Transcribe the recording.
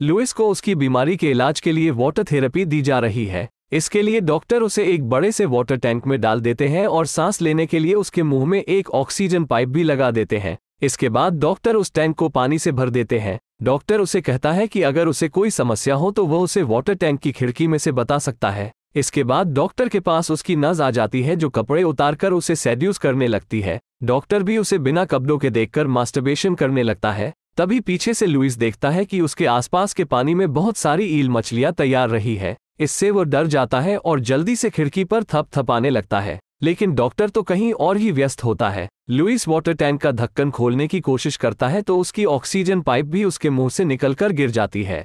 Louis को उसकी बीमारी के इलाज के लिए वाटर थेरेपी दी जा रही है। इसके लिए डॉक्टर उसे एक बड़े से वाटर टैंक में डाल देते हैं और सांस लेने के लिए उसके मुँह में एक ऑक्सीजन पाइप भी लगा देते हैं। इसके बाद डॉक्टर उस टैंक को पानी से भर देते हैं। डॉक्टर उसे कहता है कि अगर उसे कोई समस्या हो तो वह उसे वाटर टैंक की खिड़की में से बता सकता है। इसके बाद डॉक्टर के पास उसकी नज आ जाती है जो कपड़े उतारकर उसे सेड्यूस करने लगती है। डॉक्टर भी उसे बिना कपड़ों के देखकर मास्टरबेशन करने लगता है। तभी पीछे से लुइस देखता है कि उसके आसपास के पानी में बहुत सारी ईल मछलियाँ तैयार रही है। इससे वो डर जाता है और जल्दी से खिड़की पर थप थपाने लगता है। लेकिन डॉक्टर तो कहीं और ही व्यस्त होता है। लुइस वाटर टैंक का ढक्कन खोलने की कोशिश करता है तो उसकी ऑक्सीजन पाइप भी उसके मुँह से निकलकर गिर जाती है।